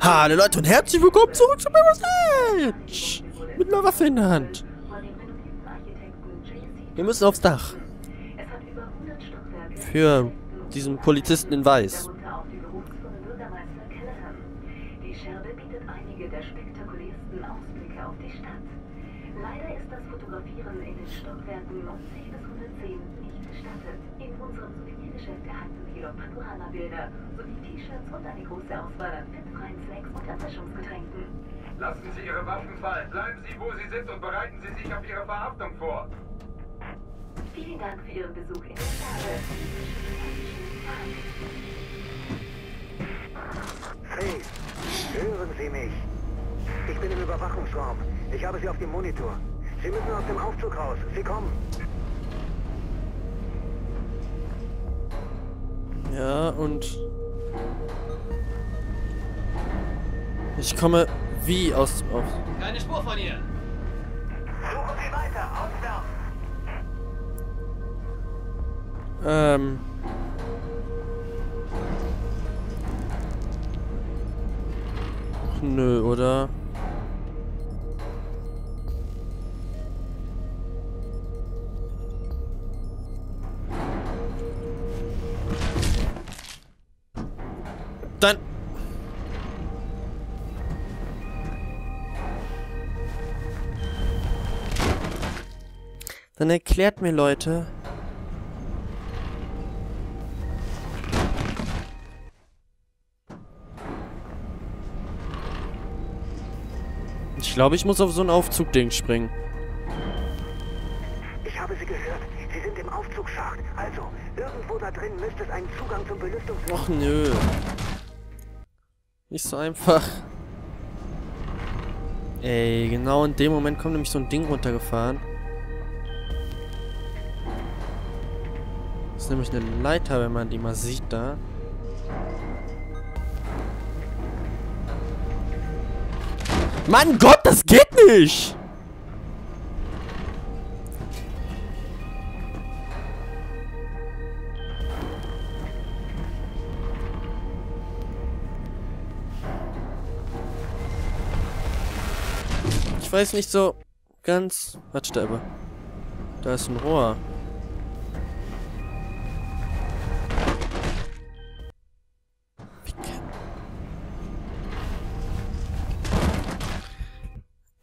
Hallo Leute und herzlich willkommen zurück zu Mirror's Edge! Mit einer Waffe in der Hand. Wir müssen aufs Dach. Für diesen Polizisten in Weiß. 90 bis 110 nicht gestattet. In unserem Souvenirgeschäft erhalten Sie jedoch Panoramabilder sowie T-Shirts und eine große Auswahl an fettfreien Snacks und Erfrischungsgetränken. Lassen Sie Ihre Waffen fallen. Bleiben Sie, wo Sie sind und bereiten Sie sich auf Ihre Verhaftung vor. Vielen Dank für Ihren Besuch in der. Faith, hören Sie mich. Ich bin im Überwachungsraum. Ich habe Sie auf dem Monitor. Sie müssen aus dem Aufzug raus. Sie kommen. Ja, und... Ich komme wie aus... Auf, Keine Spur von ihr. Suchen Sie weiter. Auswerfen. ähm... Ach, nö, oder? Dann erklärt mir, Leute, Ich glaube, ich muss auf so ein Aufzugding springen. Ich habe Sie gehört. Sie sind im Aufzugsschacht. Also, irgendwo da drin müsste es einen Zugang zum Belüftungs... Och nö. Nicht so einfach. Ey, genau in dem Moment kommt nämlich so ein Ding runtergefahren. Das ist nämlich eine Leiter, wenn man die mal sieht da. Mann Gott, das geht nicht! Ich weiß nicht so ganz... Was da aber? Da ist ein Rohr.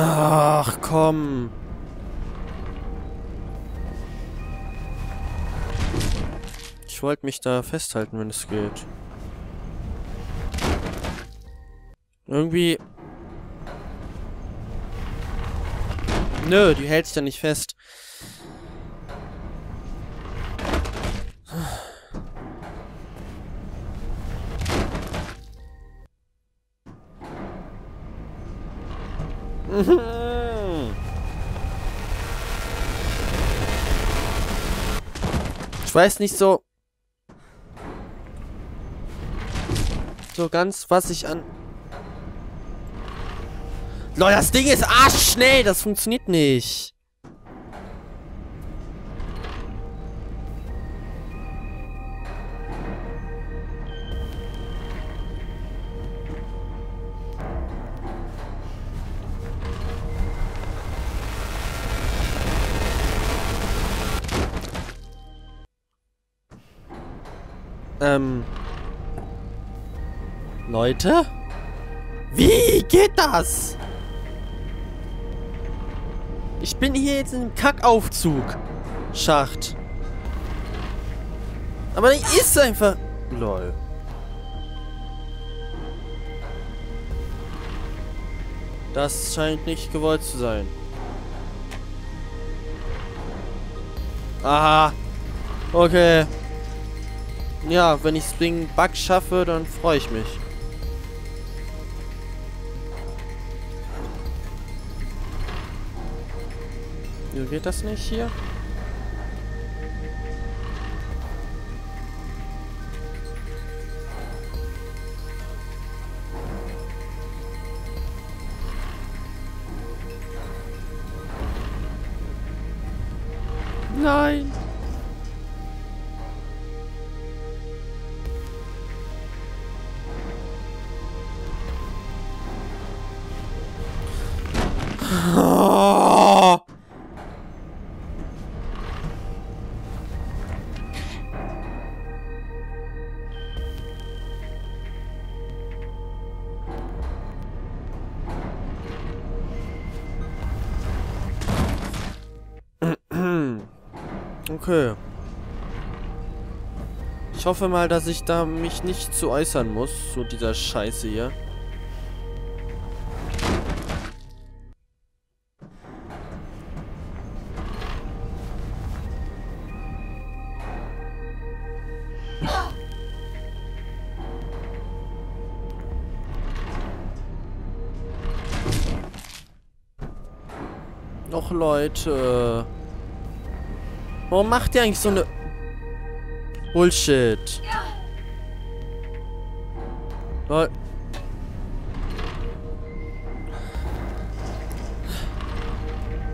Ach, komm. Ich wollte mich da festhalten, wenn es geht. Irgendwie... Nö, die hält sich da nicht fest. Ich weiß nicht so... So ganz, was ich an... Leute, das Ding ist arschschnell. Das funktioniert nicht. Ähm. Leute? Wie geht das? Ich bin hier jetzt in einem Kackaufzug. Schacht. Aber der ist einfach... Lol. Das scheint nicht gewollt zu sein. Aha. Okay. Ja, wenn ich Spring Bug schaffe, dann freue ich mich. Wieso geht das nicht hier? Nein! Okay. Ich hoffe mal, dass ich da mich nicht zu äußern muss, zu dieser Scheiße hier. Noch Leute. Warum macht ihr eigentlich so eine... Bullshit. Lol.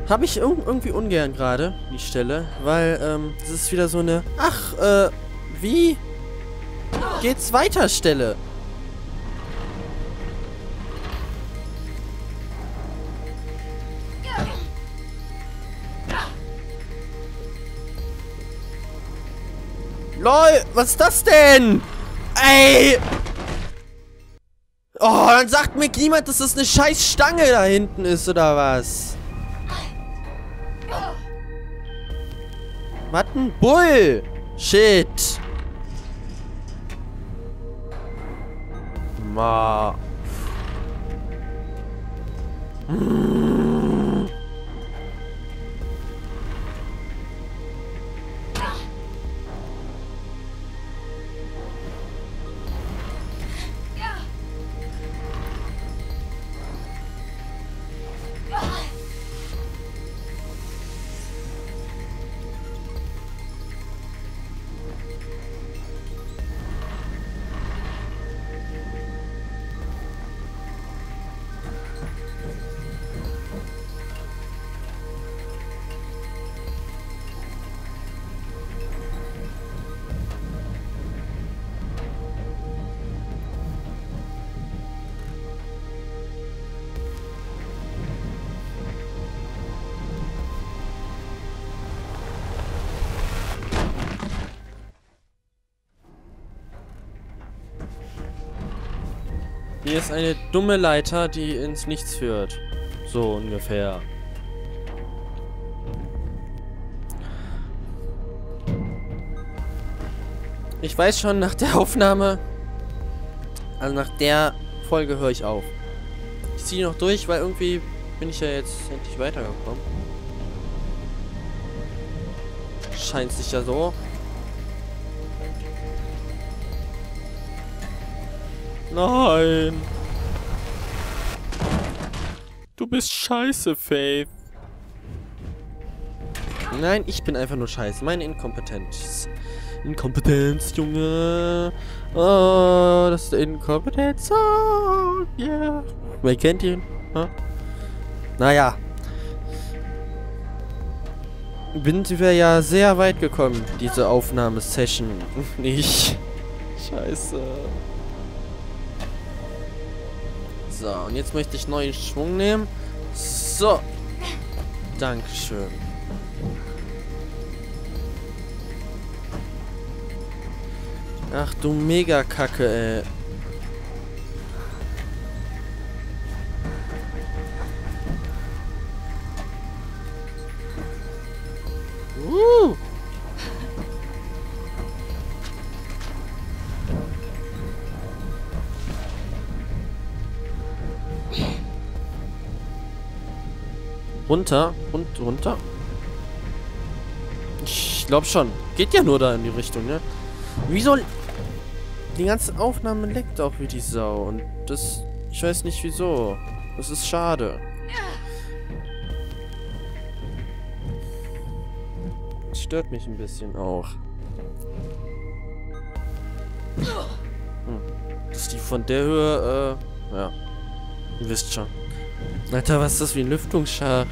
Habe ich irg irgendwie ungern gerade, die Stelle, weil, ähm, das ist wieder so eine, ach, äh, wie geht's weiter Stelle. LOL, was ist das denn? Ey! Oh, dann sagt mir niemand, dass das eine scheiß Stange da hinten ist, oder was? Was ein Bull! Shit! Ma. Hier ist eine dumme Leiter, die ins Nichts führt. So ungefähr. Ich weiß schon, nach der Aufnahme, also nach der Folge höre ich auf. Ich ziehe noch durch, weil irgendwie bin ich ja jetzt endlich weitergekommen. Scheint sich ja so. Nein. Du bist scheiße, Faith. Nein, ich bin einfach nur scheiße. Meine Inkompetenz. Inkompetenz, Junge. Oh, das ist Inkompetenz. Oh, yeah. Wer kennt ihn? Ha? Naja. Bin wir ja sehr weit gekommen, diese Aufnahmesession. Nicht. Scheiße. So, und jetzt möchte ich neuen Schwung nehmen. So. Dankeschön. Ach du Mega-Kacke, ey. Runter und runter. Ich glaube schon. Geht ja nur da in die Richtung, ne? Wieso... Die ganze Aufnahme leckt auch wie die Sau. Und das... Ich weiß nicht wieso. Das ist schade. Das stört mich ein bisschen auch. Hm. Dass die von der Höhe, äh... Ja. Ihr wisst schon. Alter, was ist das wie ein Lüftungsschacht?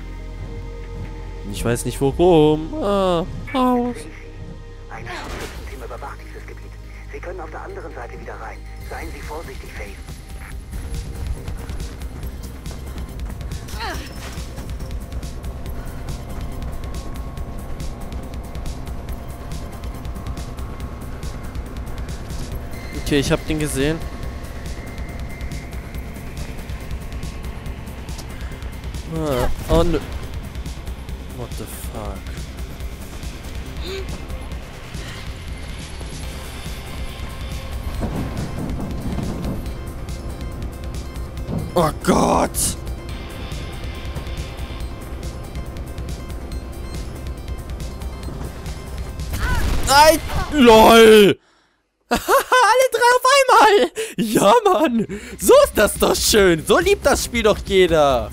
Ich weiß nicht warum. Ah, Haus. Ein Schützenteam überwacht dieses Gebiet. Sie können auf der anderen Seite wieder rein. Seien Sie vorsichtig, Faith. Okay, ich hab den gesehen. Sonne... What the fuck? Oh Gott! Nein! LOL! Alle drei auf einmal! Ja, Mann! So ist das doch schön! So liebt das Spiel doch jeder!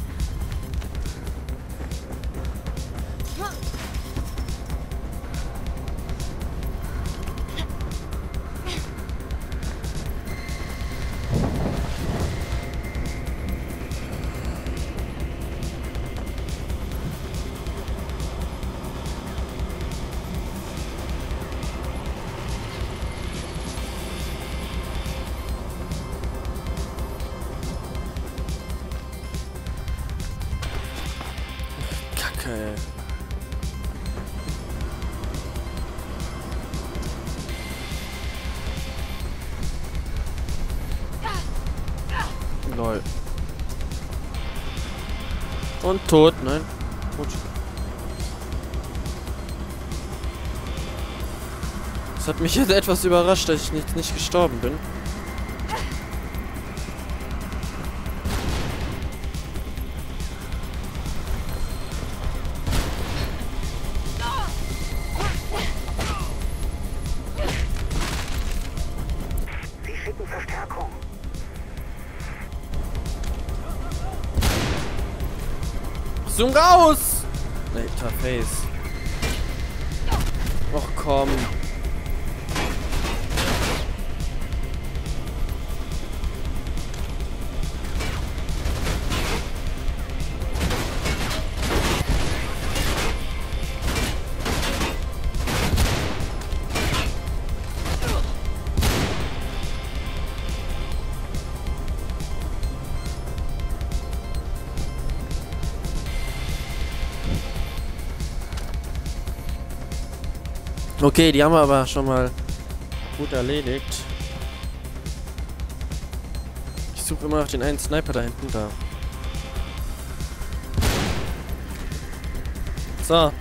Lol. Und tot, nein. Gut. Das hat mich jetzt etwas überrascht, dass ich nicht, nicht gestorben bin. Sie schicken Verstärkung. Zoom raus! Alter Face. Och komm. Okay, die haben wir aber schon mal gut erledigt. Ich suche immer noch den einen Sniper da hinten da. So.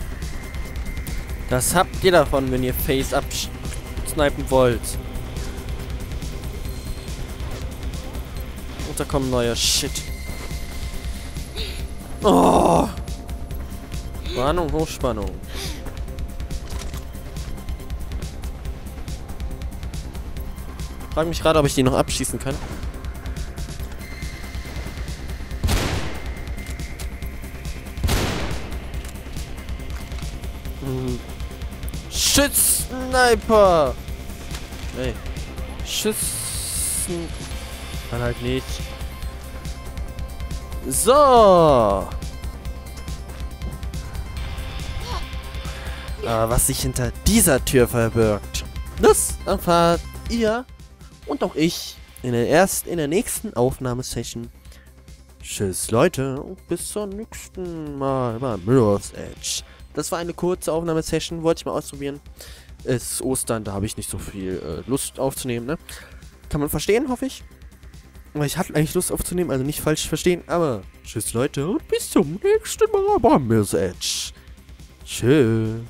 Das habt ihr davon, wenn ihr Face absnipen wollt. Und da kommt neuer Shit. Oh! Warnung, Hochspannung. Frag mich gerade, ob ich die noch abschießen kann. Hm. Schützsniper! Ey. Schützen... Dann halt nicht. So! Aber was sich hinter dieser Tür verbirgt, das erfahrt ihr und auch ich in der ersten, in der nächsten Aufnahmesession. Tschüss Leute und bis zum nächsten Mal bei Mirror's Edge. Das war eine kurze Aufnahmesession, wollte ich mal ausprobieren. Es ist Ostern, da habe ich nicht so viel äh, Lust aufzunehmen, ne? Kann man verstehen, hoffe ich. Aber ich hatte eigentlich Lust aufzunehmen, also nicht falsch verstehen, aber tschüss Leute und bis zum nächsten Mal bei Mirror's Edge. Tschüss.